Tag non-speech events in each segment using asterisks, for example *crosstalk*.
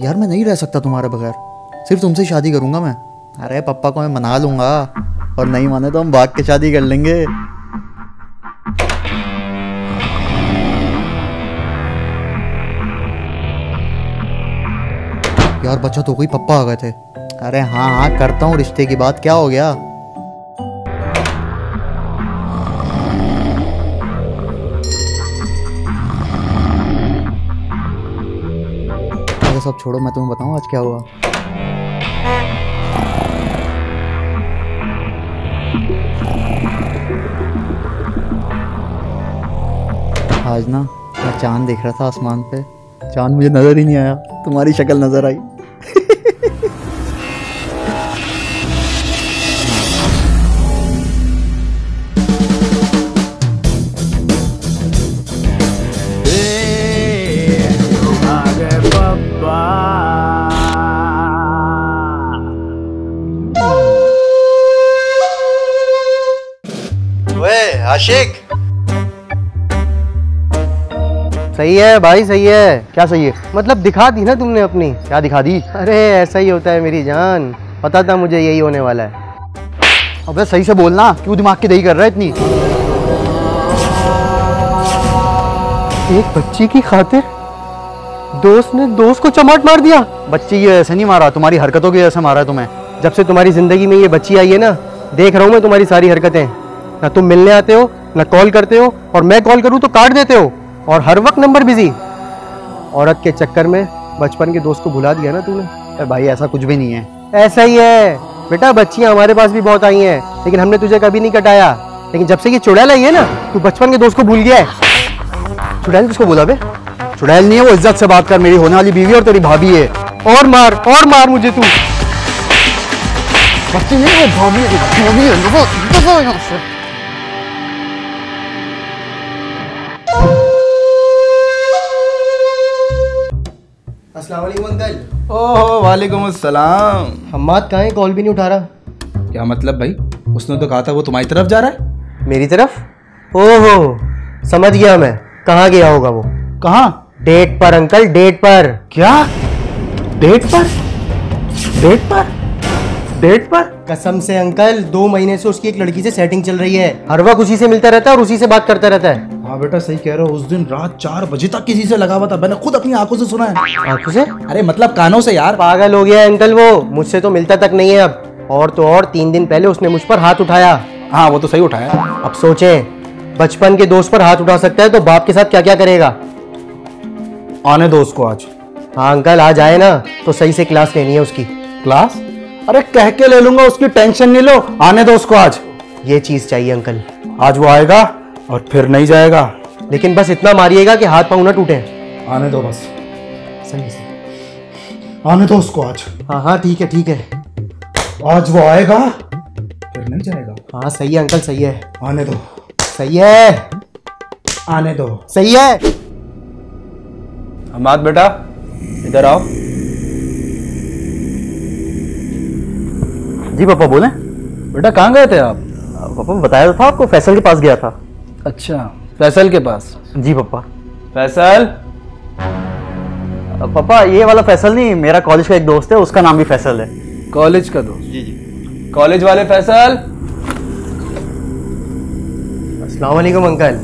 यार, मैं नहीं रह सकता तुम्हारे बगैर। सिर्फ़ तुमसे शादी करूँगा मैं। अरे पापा को मैं मना लूँगा। और नहीं माने तो हम भाग के शादी कर लेंगे। यार, बच्चा तो कोई पप्पा आ गए थे। अरे हाँ हाँ करता हूँ, रिश्ते की बात। क्या हो गया? सब छोड़ो, मैं तुम्हें बताऊँ आज क्या हुआ? आज ना, मैं चाँद देख रहा था आसमान पे। चाँद मुझे नज़र ही नहीं आया। तुम्हारी शक्ल नज़र आई। आशिक। सही है भाई, सही है। क्या सही है? मतलब दिखा दी ना तुमने अपनी। क्या दिखा दी? अरे, ऐसा ही होता है मेरी जान। पता था मुझे यही होने वाला है। अबे सही से बोलना, क्यों दिमाग की दही कर रहा है इतनी? एक बच्ची की खातिर दोस्त ने दोस्त को चमाट मार दिया। बच्ची ये ऐसे नहीं मारा, तुम्हारी हरकतों की वजह से मारा तुम्हें। जब से तुम्हारी ज़िंदगी में ये बच्ची आई है ना, देख रहा हूँ मैं तुम्हारी सारी हरकतें। ना तुम मिलने आते हो ना कॉल करते हो और मैं कॉल करूँ तो काट देते हो। और हर वक्त नंबर बिज़ी औरत के चक्कर में बचपन के दोस्त को भुला दिया ना तूने। भाई ऐसा कुछ भी नहीं है। ऐसा ही है। बेटा बच्चियाँ हमारे पास भी बहुत आई हैं लेकिन हमने तुझे कभी नहीं कटाया। लेकिन जब से ये चुड़ैल आई है ना तू बचपन के दोस्त को भूल गया है। चुड़ैल किसको बोला बे? चुड़ैल नहीं है वो इज़्ज़त से बात कर मेरी होने वाली बीवी और तेरी भाभी है। और मार और मार मुझे तू। बच्ची नहीं वो भाभी है भाभी है अस्सलाम वालेकुम अंकल। ओहो वालेकुम अस्सलाम। हम्माद कहाँ है? कॉल भी नहीं उठा रहा। क्या मतलब भाई? उसने तो कहा था वो तुम्हारी तरफ़ जा रहा है। मेरी तरफ़? ओहो समझ गया मैं। कहाँ गया होगा वो? कहाँ? डेट पर अंकल डेट पर। क्या? डेट पर? डेट पर? डेट पर? कसम से अंकल दो महीने से उसकी एक लड़की से सेटिंग चल रही है। हर वक्त उसी से मिलता रहता है और उसी से बात करता रहता है। हाँ बेटा सही कह रहे हो उस दिन रात चार बजे तक किसी से लगा हुआ था। मैंने खुद अपनी आँखों से सुना है। आँखों से? अरे मतलब कानों से यार। पागल हो गया अंकल वो। मुझसे तो मिलता तक नहीं है अब। और तो और तीन दिन पहले उसने मुझ पर हाथ उठाया। हाँ वो तो सही उठाया। अब सोचें बचपन के दोस्त पर हाथ उठा सकता है तो बाप के साथ क्या क्या करेगा? आने दो उसको आज। हाँ अंकल आज आए ना तो सही से क्लास लेनी है उसकी। क्लास? अरे कह के ले लूँगा उसकी टेंशन नहीं लो। आने दो उसको आज। ये चीज़ चाहिए अंकल। आज वो आएगा और फिर नहीं जाएगा। लेकिन बस इतना मारिएगा कि हाथ पाँव ना टूटे। आने दो बस। सही से आने दो उसको आज। हाँ हाँ ठीक है ठीक है। आज वो आएगा फिर नहीं जाएगा हाँ सही है अंकल सही है। आने दो। सही है। आने दो। सही है। हमाद बेटा इधर आओ। जी पापा बोले। बेटा कहाँ गए थे आप? पापा बताया था आपको फैसल के पास गया था। अच्छा फैसल के पास। जी पापा। फैसल? पापा ये वाला फैसल नहीं मेरा कॉलेज का एक दोस्त है उसका नाम भी फैसल है। कॉलेज का दोस्त। जी जी। कॉलेज वाले फैसल? अस्सलाम वालेकुम अंकल।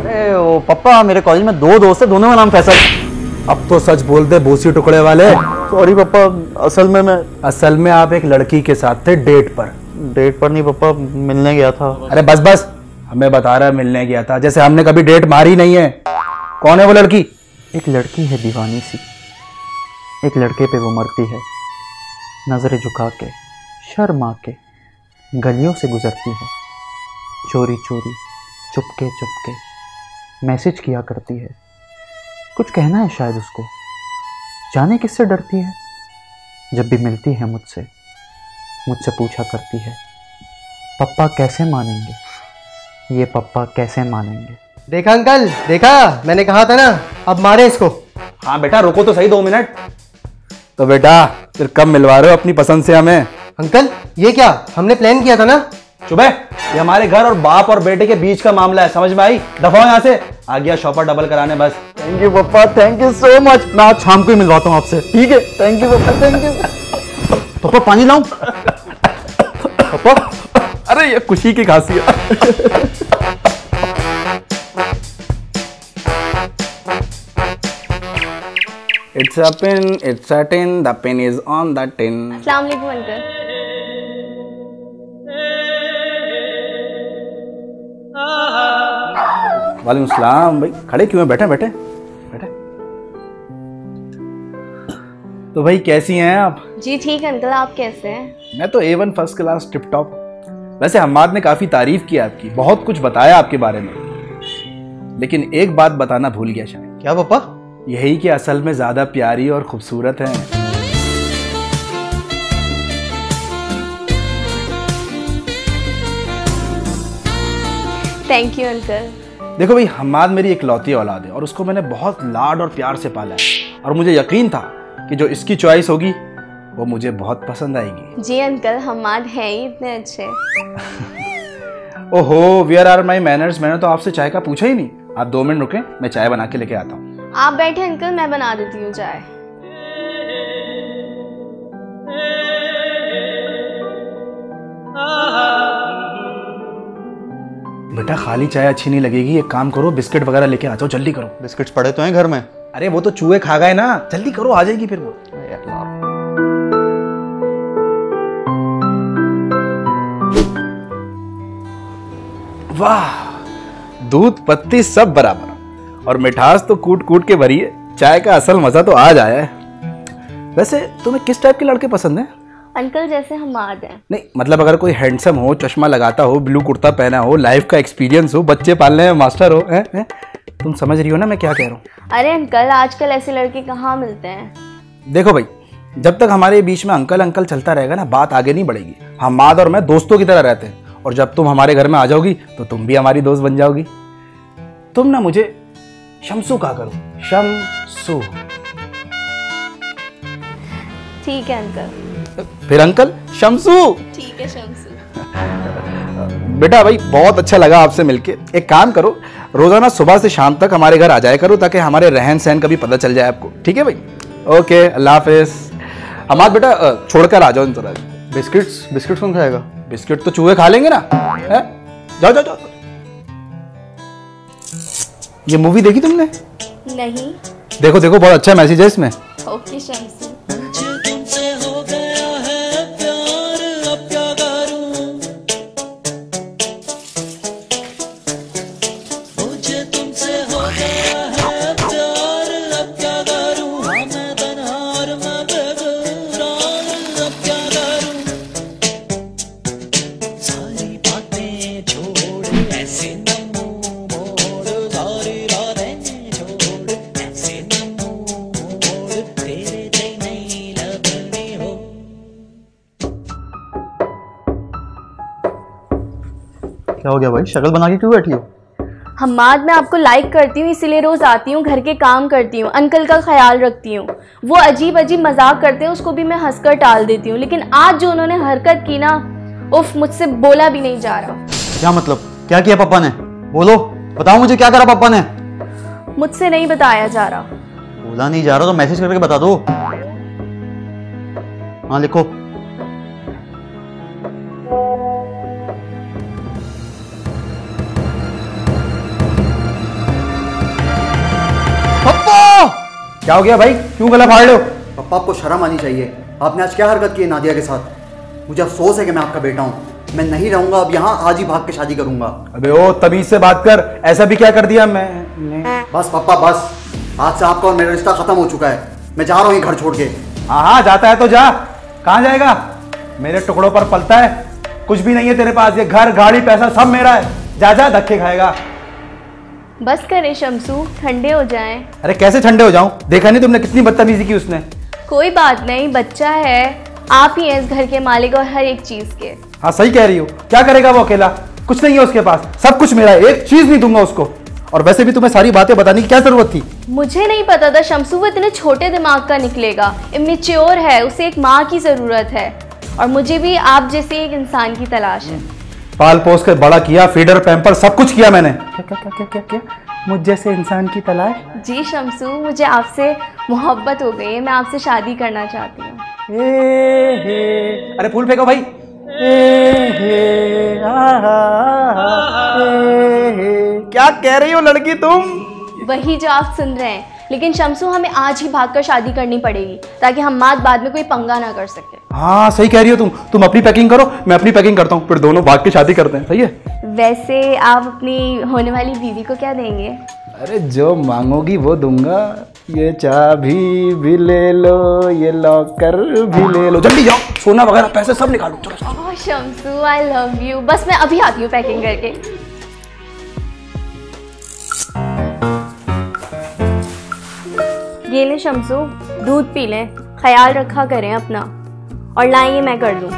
अरे वो पापा मेरे कॉलेज में दो दोस्त है दोनों का नाम फैसल। अब तो सच बोल दे भूसी टुकड़े वाले। सॉरी पापा असल में मैं असल में आप एक लड़की के साथ थे डेट पर। डेट पर नहीं पापा मिलने गया था। अरे बस बस। हमें बता रहा है मिलने गया था। जैसे हमने कभी डेट मारी नहीं है। कौन है वो लड़की? एक लड़की है दीवानी सी। एक लड़के पे वो मरती है। नज़रें झुका के शर्मा के गलियों से गुजरती है। चोरी चोरी चुपके चुपके मैसेज किया करती है। कुछ कहना है शायद उसको। जाने किससे डरती है? जब भी मिलती है मुझसे। मुझसे पूछा करती है, पप्पा कैसे मानेंगे? ये पप्पा कैसे मानेंगे? देखा अंकल देखा? मैंने कहा था ना अब मारे इसको। हाँ बेटा रुको तो सही दो मिनट। तो बेटा फिर कब मिलवा रहे हो अपनी पसंद से हमें? अंकल ये क्या? हमने प्लान किया था ना? चुप है। ये हमारे घर और बाप और बेटे के बीच का मामला है समझ में आई? दफ़ा यहाँ से। आ गया शॉपर डबल कराने बस। थैंक यू पप्पा थैंक यू सो मच मैं आज शाम को ही मिलवाता हूँ आपसे। ठीक है? थैंक यू पप्पा थैंक यू पप्पा पानी लाऊं? पप्पा अरे ये खुशी की खासियत It's a pin, it's a tin, the pin is on the tin. अस्सलाम वालेकुम अंकल वालेकुम सलाम भाई खड़े क्यों हैं? बैठे बैठे बैठे। तो भाई कैसी हैं आप? जी ठीक है अंकल आप कैसे हैं? मैं तो A one first class tip top वैसे हमाद ने काफ़ी तारीफ़ की आपकी बहुत कुछ बताया आपके बारे में। लेकिन एक बात बताना भूल गया शायद। क्या पप्पा यही कि असल में ज़्यादा प्यारी और खूबसूरत है। थैंक यू अंकल देखो भाई हमाद मेरी एक लौती औलाद है और उसको मैंने बहुत लाड और प्यार से पाला है। और मुझे यकीन था कि जो इसकी चॉइस होगी वो मुझे बहुत पसंद आएगी। जी अंकल हमाद हैं ही इतने अच्छे। *laughs* ओहो वेयर आर माई मैनर्स मैंने तो आपसे चाय का पूछा ही नहीं। आप दो मिनट रुके मैं चाय बना के लेके आता हूँ। आप बैठे अंकल मैं बना देती हूँ चाय। बेटा खाली चाय अच्छी नहीं लगेगी। एक काम करो बिस्किट वगैरह लेके आ जाओ जल्दी करो। बिस्किट्स पड़े तो हैं घर में। अरे वो तो चूहे खा गए ना। जल्दी करो आ जाएगी फिर वो। वाह दूध पत्ती सब बराबर। और मिठास तो कूट कूट के भरी है चाय का असल मज़ा तो आज आया है। वैसे तुम्हें किस टाइप के लड़के पसंद हैं? अंकल जैसे हमाद हैं। नहीं मतलब अगर कोई हैंडसम हो चश्मा लगाता हो ब्लू कुर्ता पहना हो लाइफ का एक्सपीरियंस हो बच्चे पालने में मास्टर हो हैं हैं? तुम समझ रही हो ना मैं क्या कह रहा हूँ? अरे अंकल आजकल ऐसे लड़के कहाँ मिलते हैं? देखो भाई जब तक हमारे बीच में अंकल अंकल चलता रहेगा ना बात आगे नहीं बढ़ेगी। हम माद और मैं दोस्तों की तरह रहते हैं। और जब तुम हमारे घर में आ जाओगी तो तुम भी हमारी दोस्त बन जाओगी। तुम ना मुझे शमसू कहा करो। शमसू। ठीक है अंकल। फिर अंकल शमसू। ठीक है शमसू। बेटा भाई बहुत अच्छा लगा आपसे मिलके। एक काम करो रोज़ाना सुबह से शाम तक हमारे घर आ जाया करो ताकि हमारे रहन सहन का भी पता चल जाए आपको। ठीक है भाई? ओके अल्लाह हाफिज। हमाद बेटा छोड़कर आ जाओ इन तरह बिस्किट्स बिस्किट्स कौन खाएगा? बिस्किट तो चूहे खा लेंगे ना है? जाओ जाओ जाओ। ये मूवी देखी तुमने? नहीं। देखो देखो बहुत अच्छा मैसेज है इसमें। ओके शमसू। क्या हो गया भाई? शक्ल बना के क्यों बैठी हो? हमाद मैं आपको लाइक करती हूँ इसीलिए रोज़ आती हूँ घर के काम करती हूँ अंकल का ख्याल रखती हूँ। वो अजीब अजीब मज़ाक करते हैं उसको भी मैं हंसकर टाल देती हूँ। लेकिन आज जो उन्होंने हरकत की ना उफ मुझसे बोला भी नहीं जा रहा। क्या मतलब? क्या किया पापा ने? बोलो बताओ मुझे क्या करा पापा ने? मुझसे नहीं बताया जा रहा। बोला नहीं जा रहा तो मैसेज करके बता दो। हाँ लिखो। क्या हो गया भाई? क्यों गला फाड़ हो? पप्पा आपको शर्म आनी चाहिए। आपने आज क्या हरकत की है नादिया के साथ? मुझे अफसोस है कि मैं आपका बेटा हूँ। मैं नहीं रहूँगा अब यहाँ आज ही भाग के शादी करूँगा। अबे ओ तमीज से बात कर। ऐसा भी क्या कर दिया मैंने बस पप्पा बस। आज से आपका और मेरा रिश्ता खत्म हो चुका है। मैं जा रहा हूँ ये घर छोड़ के। हाँ हाँ जाता है तो जा। कहाँ जाएगा? मेरे टुकड़ों पर पलता है। कुछ भी नहीं है तेरे पास। ये घर गाड़ी पैसा सब मेरा है। जा जा धक्के खाएगा। बस करे शमसू ठंडे हो जाएँ। अरे कैसे ठंडे हो जाऊँ? देखा नहीं तुमने कितनी बदतमीजी की उसने। कोई बात नहीं बच्चा है। आप ही हैं इस घर के मालिक और हर एक चीज़ के। हाँ सही कह रही हो। क्या करेगा वो अकेला? कुछ नहीं है उसके पास। सब कुछ मेरा है। एक चीज़ नहीं दूँगा उसको। और वैसे भी तुम्हें सारी बातें बताने की क्या ज़रूरत थी? मुझे नहीं पता था शमसू वो इतने छोटे दिमाग का निकलेगा। इमेच्योर है उसे एक माँ की ज़रूरत है। और मुझे भी आप जैसे एक इंसान की तलाश है। पाल पोस कर बड़ा किया फीडर पैम्पर सब कुछ किया मैंने। क्या क्या क्या क्या क्या क्या? मुझ जैसे इंसान की तलाश? जी शमसू मुझे आपसे मोहब्बत हो गई है मैं आपसे शादी करना चाहती हूँ। अरे फूल फेंको भाई। ए आ ए क्या कह रही हो लड़की तुम? वही जो आप सुन रहे हैं। लेकिन शमसू हमें आज ही भागकर शादी करनी पड़ेगी ताकि हम मात बाद में कोई पंगा ना कर सके। हाँ सही कह रही हो तुम। तुम अपनी पैकिंग करो मैं अपनी पैकिंग करता हूँ फिर दोनों भाग के शादी करते हैं सही है? वैसे आप अपनी होने वाली बीवी को क्या देंगे? अरे जो मांगोगी वो दूँगा। ये चाबी भी ले लो ये लॉकर भी ले लो। जल्दी जाओ सोना वगैरह पैसे सब निकालो चलो। चलो। शमसू आई लव यू बस मैं अभी आती हूँ पैकिंग करके। ये ले शमसू, दूध पी लें, ख्याल रखा करें अपना, और लाइए मैं कर दूँ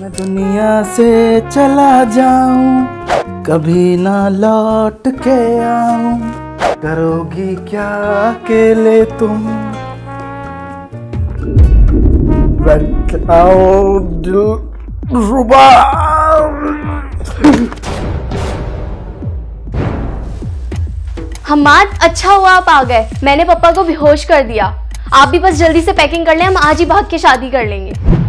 मैं दुनिया से चला जाऊँ, कभी ना लौट के आऊँ। करोगी क्या अकेले तुम? दिल रुबा हमाद अच्छा हुआ, आप आ गए। मैंने पापा को बेहोश कर दिया। आप भी बस जल्दी से पैकिंग कर लें, हम आज ही भाग के शादी कर लेंगे।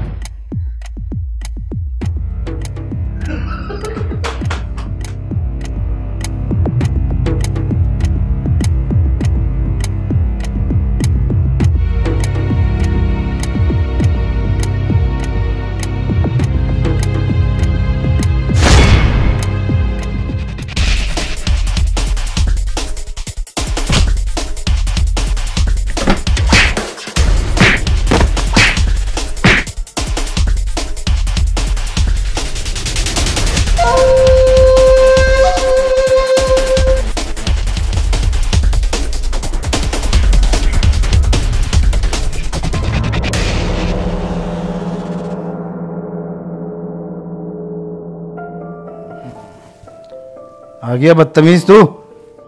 आ गया बदतमीज तू।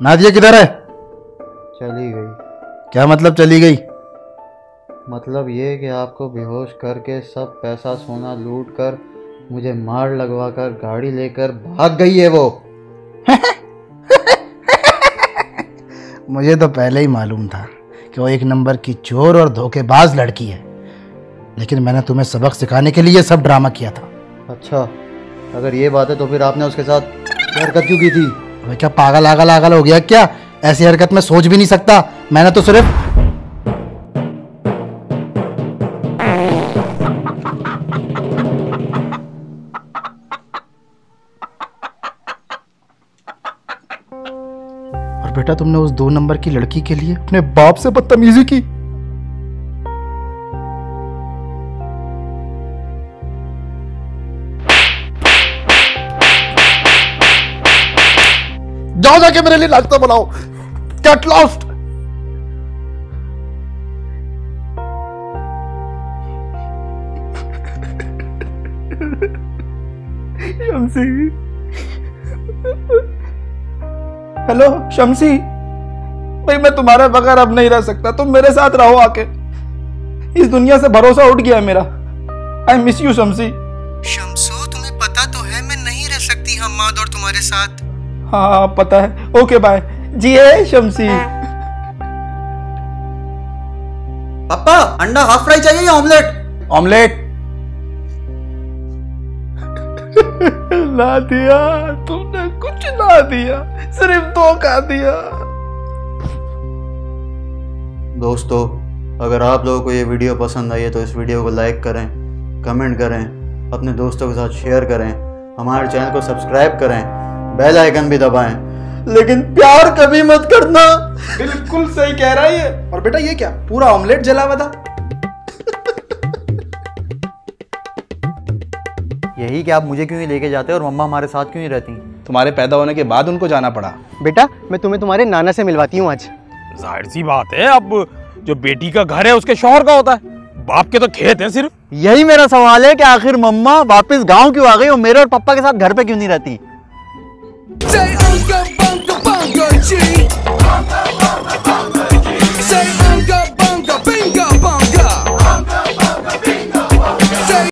नादिया किधर है? चली गई। क्या मतलब चली गई? मतलब ये कि आपको बेहोश करके सब पैसा सोना लूट कर मुझे मार लगवा कर गाड़ी लेकर भाग गई है वो। *laughs* मुझे तो पहले ही मालूम था कि वो एक नंबर की चोर और धोखेबाज लड़की है। लेकिन मैंने तुम्हें सबक सिखाने के लिए सब ड्रामा किया था। अच्छा अगर ये बात है तो फिर आपने उसके साथ हरकत क्यों की थी? अबे क्या पागल आगल आगल हो गया क्या? ऐसी हरकत में सोच भी नहीं सकता। मैंने तो सिर्फ़ और बेटा तुमने उस दो नंबर की लड़की के लिए अपने बाप से बदतमीजी की। जाओ जाके मेरे लिए नाश्ता बनाओ। Get lost Shamsi. Hello Shamsi. भाई मैं तुम्हारे बगैर अब नहीं रह सकता। तुम मेरे साथ रहो आके। इस दुनिया से भरोसा उठ गया है मेरा। आई मिस यू शमसी। शमसू तुम्हें पता तो है मैं नहीं रह सकती हम्माद और तुम्हारे साथ। हाँ पता है। ओके बाय जिए शमसी। पापा अंडा हाफ़ फ्राई चाहिए या ऑमलेट ऑमलेट ला दिया तुमने कुछ ला दिया सिर्फ़ दो धोखा दिया। दोस्तों अगर आप लोगों को ये वीडियो पसंद आई है तो इस वीडियो को लाइक करें कमेंट करें अपने दोस्तों के साथ शेयर करें हमारे चैनल को सब्सक्राइब करें। बेल आइकन भी दबाएँ। लेकिन प्यार कभी मत करना। बिल्कुल सही कह रहा है ये। और बेटा ये क्या? पूरा ऑमलेट जला हुआ था। यही कि आप मुझे क्यों नहीं लेके जाते और मम्मा हमारे साथ क्यों नहीं रहती तुम्हारे पैदा होने के बाद उनको जाना पड़ा। बेटा मैं तुम्हें तुम्हारे नाना से मिलवाती हूँ आज। ज़ाहिर सी बात है अब जो बेटी का घर है उसके शौहर का होता है। बाप के तो खेत है सिर्फ़। यही मेरा सवाल है कि आखिर मम्मा वापस गाँव क्यों आ गई और मेरे और पापा के साथ घर पे क्यों नहीं रहती? जय